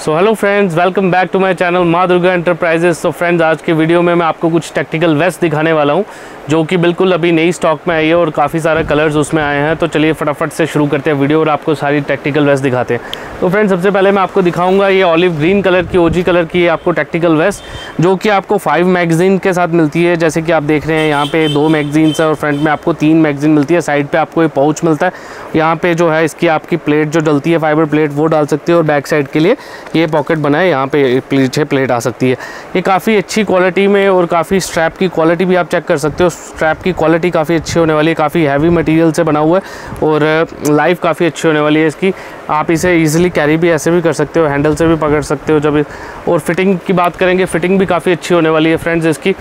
So hello friends welcome back to my channel Maa Durga enterprises तो friends आज के video में मैं आपको कुछ टेक्टिकल वेस्ट दिखाने वाला हूँ, जो कि बिल्कुल अभी नई स्टॉक में आई है और काफ़ी सारे कलर्स उसमें आए हैं। तो चलिए फटाफट से शुरू करते हैं वीडियो और आपको सारी टेक्टिकल वेस्ट दिखाते हैं। तो फ्रेंड्स सबसे पहले मैं आपको दिखाऊँगा ये ऑलिव ग्रीन कलर की ओजी कलर की आपको टेक्टिकल वेस्ट जो कि आपको फाइव मैगजीन के साथ मिलती है। जैसे कि आप देख रहे हैं, यहाँ पे दो मैगजीन्स है और फ्रंट में आपको तीन मैगजीन मिलती है। साइड पर आपको ये पाउच मिलता है। यहाँ पे जो है, इसकी आपकी प्लेट जो डलती है फाइबर प्लेट वो डाल सकती है और बैक साइड के लिए। ये पॉकेट बना है, यहाँ पे पीछे प्लेट आ सकती है। ये काफ़ी अच्छी क्वालिटी में और काफ़ी स्ट्रैप की क्वालिटी भी आप चेक कर सकते हो। स्ट्रैप की क्वालिटी काफ़ी अच्छी होने वाली है, काफ़ी हैवी मटेरियल से बना हुआ है और लाइफ काफ़ी अच्छी होने वाली है इसकी। आप इसे ईजिली कैरी भी ऐसे भी कर सकते हो हैंडल से भी पकड़ सकते हो जब और फिटिंग की बात करेंगे फिटिंग भी काफ़ी अच्छी होने वाली है फ्रेंड्स इसकी।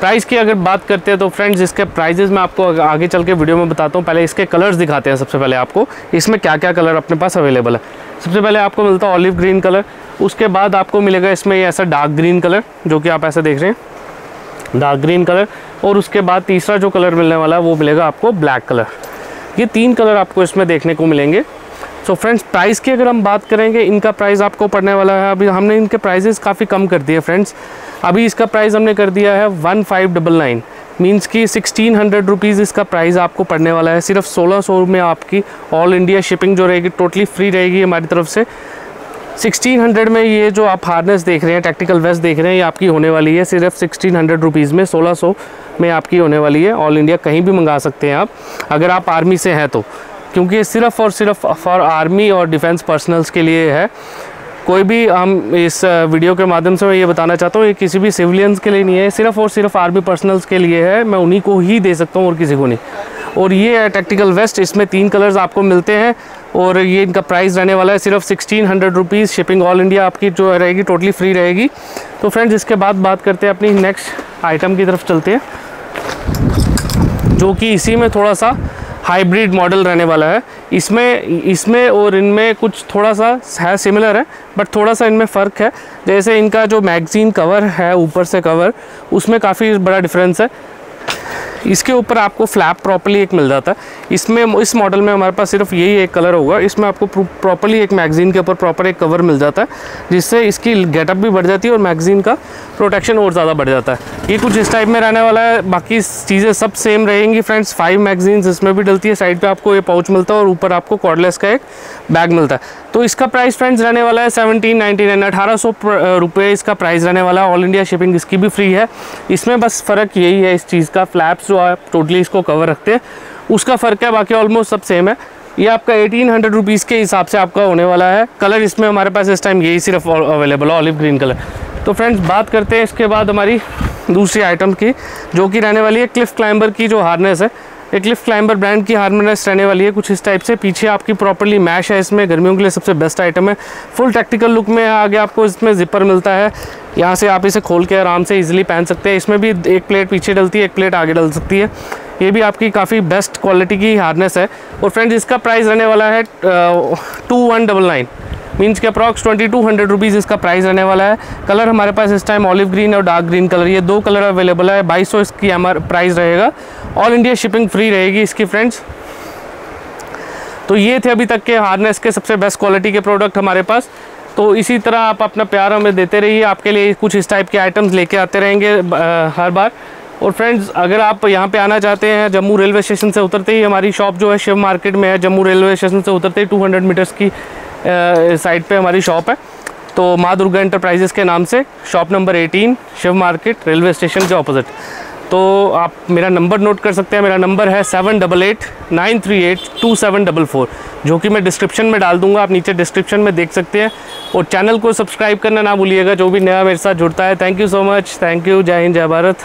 प्राइस की अगर बात करते हैं तो फ्रेंड्स इसके प्राइजेज़ मैं आपको आगे चल के वीडियो में बताता हूँ। पहले इसके कलर्स दिखाते हैं सबसे पहले आपको। इसमें क्या क्या कलर अपने पास अवेलेबल है? सबसे पहले आपको मिलता है ऑलिव ग्रीन कलर। उसके बाद आपको मिलेगा इसमें ये ऐसा डार्क ग्रीन कलर, जो कि आप ऐसा देख रहे हैं। Dark green colour. और उसके बाद तीसरा जो कलर मिलने वाला है, वो मिलेगा आपको ब्लैक कलर। ये तीन कलर आपको इसमें देखने को मिलेंगे। सो फ्रेंड्स प्राइस की अगर हम बात करेंगे, इनका प्राइस आपको पड़ने वाला है। अभी हमने इनके प्राइजेस काफ़ी कम कर दिए फ्रेंड्स अभी इसका प्राइस हमने कर दिया है one five double nine. Means कि सिक्सटीन हंड्रेड रुपीज़ इसका प्राइस आपको पड़ने वाला है। सिर्फ़ सोलह सौ में आपकी ऑल इंडिया शिपिंग जो रहेगी टोटली फ्री रहेगी हमारी तरफ़ से। 1600 में ये जो आप हार्नेस देख रहे हैं टेक्टिकल वेस्ट देख रहे हैं, ये आपकी होने वाली है। सिर्फ़ सिक्सटीन हंड्रेड रुपीज़ में 1600 में आपकी होने वाली है। ऑल इंडिया कहीं भी मंगा सकते हैं आप, अगर आप आर्मी से हैं तो। क्योंकि ये सिर्फ़ और सिर्फ़ फॉर आर्मी और डिफेंस पर्सनल्स के लिए है। कोई भी हम इस वीडियो के माध्यम से मैं ये बताना चाहता हूँ, ये किसी भी सिविलियंस के लिए नहीं है सिर्फ़ और सिर्फ़ आर्मी पर्सनल्स के लिए है, मैं उन्हीं को ही दे सकता हूँ और किसी को नहीं। और ये है टेक्टिकल वेस्ट इसमें तीन कलर्स आपको मिलते हैं, और ये इनका प्राइस रहने वाला है सिर्फ़ sixteen hundred rupees shipping all India आपकी जो रहेगी टोटली फ्री रहेगी। तो फ्रेंड्स इसके बाद बात करते हैं अपनी नेक्स्ट आइटम की तरफ़ चलते हैं, जो कि इसी में थोड़ा सा हाइब्रिड मॉडल रहने वाला है। इसमें इसमें और इनमें कुछ थोड़ा सा है सिमिलर है बट थोड़ा सा इनमें फ़र्क है। जैसे इनका जो मैगज़ीन कवर है, ऊपर से कवर उसमें काफ़ी बड़ा डिफरेंस है। इसके ऊपर आपको फ्लैप प्रॉपरली एक मिल जाता है। इसमें, इस मॉडल में हमारे पास सिर्फ़ यही एक कलर होगा। इसमें आपको प्रॉपरली एक मैगज़ीन के ऊपर प्रॉपर एक कवर मिल जाता है, जिससे इसकी गेटअप भी बढ़ जाती है और मैगज़ीन का प्रोटेक्शन और ज़्यादा बढ़ जाता है। ये कुछ इस टाइप में रहने वाला है। बाकी चीज़ें सब सेम रहेंगी फ्रेंड्स फाइव मैगजीन इसमें भी डलती है। साइड पर आपको ये पाउच मिलता है और ऊपर आपको कॉर्डलेस का एक बैग मिलता है। तो इसका प्राइस फ्रेंड्स रहने वाला है सेवनटीन नाइनटी नाइन अठारह सौ रुपये इसका प्राइस रहने वाला है। ऑल इंडिया शिपिंग इसकी भी फ्री है। इसमें बस फ़र्क यही है इस चीज़ का। फ्लैप्स जो आप टोटली इसको कवर रखते हैं, उसका फ़र्क है, बाकी ऑलमोस्ट सब सेम है। ये आपका एटीन हंड्रेड रुपीज़ के हिसाब से आपका होने वाला है। कलर इसमें हमारे पास इस टाइम यही सिर्फ़ अवेलेबल है ऑलिव ग्रीन कलर तो फ्रेंड्स बात करते हैं इसके बाद हमारी दूसरी आइटम की, जो कि रहने वाली है क्लिफ क्लाइंबर की जो हार्नेस है। एक लिफ्ट क्लाइंबर ब्रांड की हार्मोनेस रहने वाली है। कुछ इस टाइप से। पीछे आपकी प्रॉपरली मैश है इसमें। गर्मियों के लिए सबसे बेस्ट आइटम है। फुल टेक्टिकल लुक में आगे आपको इसमें जिपर मिलता है। यहाँ से आप इसे खोल के आराम से इजीली पहन सकते हैं। इसमें भी एक प्लेट पीछे डलती है, एक प्लेट आगे डल सकती है। ये भी आपकी काफ़ी बेस्ट क्वालिटी की हार्नेस है। और फ्रेंड्स इसका प्राइस रहने वाला है two one double nine means के approx twenty two hundred rupees इसका प्राइस रहने वाला है। कलर हमारे पास इस टाइम ऑलिव ग्रीन और डार्क ग्रीन कलर, ये दो कलर अवेलेबल है। बाईस सौ इसकी प्राइस रहेगा। ऑल इंडिया शिपिंग फ्री रहेगी इसकी फ्रेंड्स तो ये थे अभी तक के हार्नेस के सबसे बेस्ट क्वालिटी के प्रोडक्ट हमारे पास। तो इसी तरह आप अपना प्यार हमें देते रहिए। आपके लिए कुछ इस टाइप के आइटम्स लेके आते रहेंगे हर बार। और फ्रेंड्स अगर आप यहाँ पे आना चाहते हैं, जम्मू रेलवे स्टेशन से उतरते ही हमारी शॉप जो है शिव मार्केट में है। जम्मू रेलवे स्टेशन से उतरते ही 200 मीटर्स की साइड पे हमारी शॉप है। तो माँ दुर्गा इंटरप्राइजेस के नाम से shop number 18 Shiv market, railway station के ऑपोजिट तो आप मेरा नंबर नोट कर सकते हैं। मेरा नंबर है seven double eight nine three eight two seven double four जो कि मैं डिस्क्रिप्शन में डाल दूँगा। आप नीचे डिस्क्रिप्शन में देख सकते हैं। और चैनल को सब्सक्राइब करना ना भूलिएगा। जो भी नया मेरे साथ जुड़ता है thank you so much thank you जय हिंद, जय भारत।